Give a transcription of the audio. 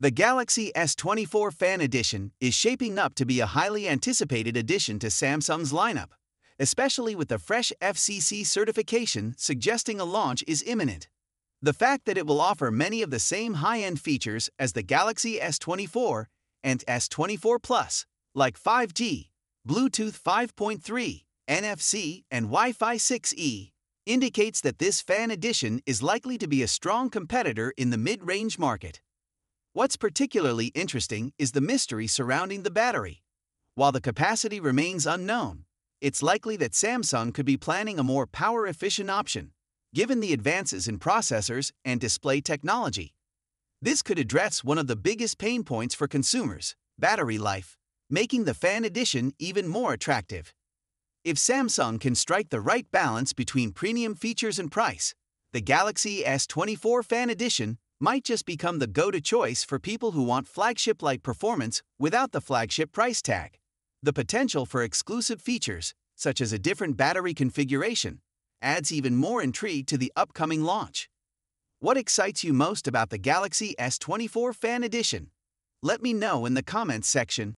The Galaxy S24 Fan Edition is shaping up to be a highly anticipated addition to Samsung's lineup, especially with the fresh FCC certification suggesting a launch is imminent. The fact that it will offer many of the same high end features as the Galaxy S24 and S24 Plus, like 5G, Bluetooth 5.3, NFC, and Wi Fi 6E, indicates that this fan edition is likely to be a strong competitor in the mid range market. What's particularly interesting is the mystery surrounding the battery. While the capacity remains unknown, it's likely that Samsung could be planning a more power efficient option, given the advances in processors and display technology. This could address one of the biggest pain points for consumers battery life, making the Fan Edition even more attractive. If Samsung can strike the right balance between premium features and price, the Galaxy S24 Fan Edition might just become the go to choice for people who want flagship like performance without the flagship price tag. The potential for exclusive features, such as a different battery configuration, adds even more intrigue to the upcoming launch. What excites you most about the Galaxy S24 Fan Edition? Let me know in the comments section.